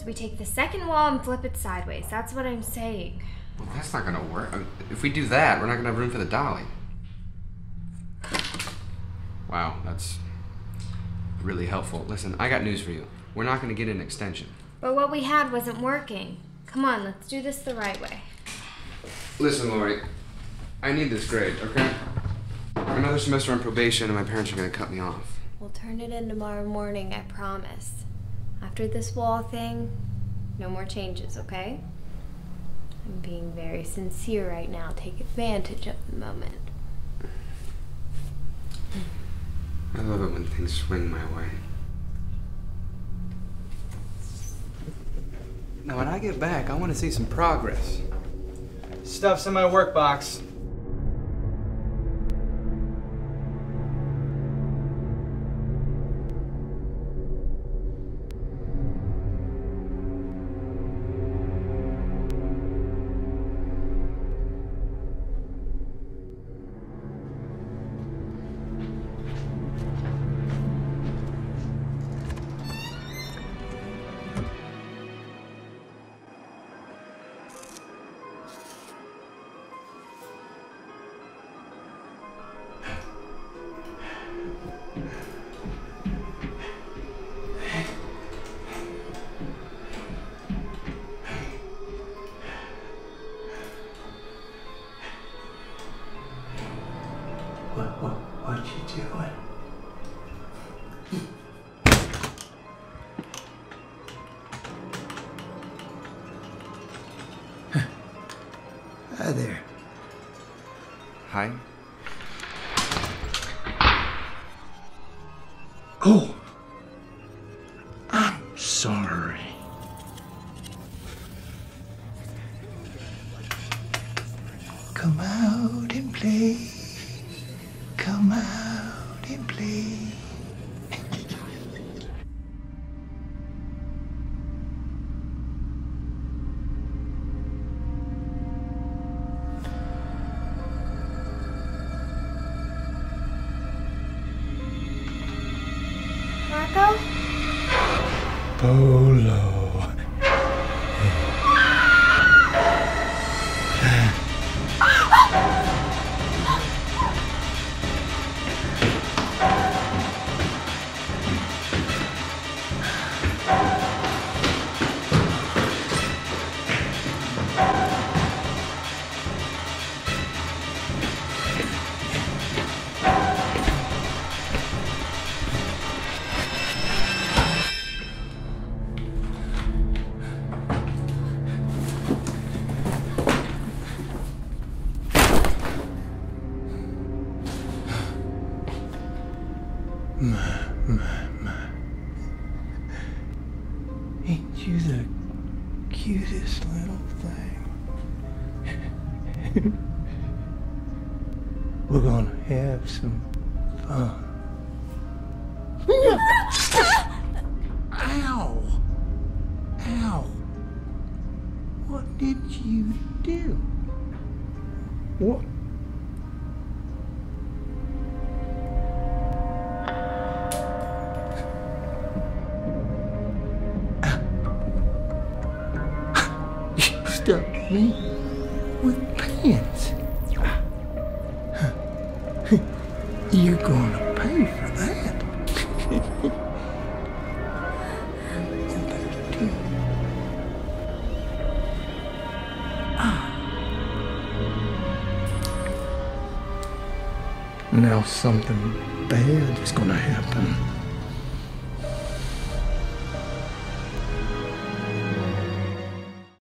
So we take the second wall and flip it sideways. That's what I'm saying. Well, that's not gonna work. If we do that, we're not gonna have room for the dolly. Wow, that's really helpful. Listen, I got news for you. We're not gonna get an extension. But what we had wasn't working. Come on, let's do this the right way. Listen, Lori, I need this grade, okay? Another semester on probation, and my parents are gonna cut me off. We'll turn it in tomorrow morning, I promise. After this wall thing, no more changes, okay? I'm being very sincere right now. Take advantage of the moment. I love it when things swing my way. Now, when I get back, I want to see some progress. Stuff's in my work box. Hi there. Hi? Oh, I'm sorry. Come out and play. Come out and play. Polo. Ain't you the cutest little thing? We're gonna have some fun. Ow! Ow! What did you do? What? Stuffed me with pants. You're gonna pay for that. Ah. Now something bad is gonna happen.